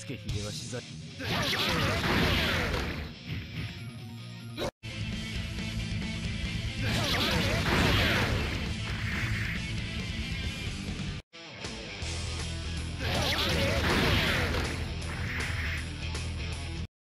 助秀吉は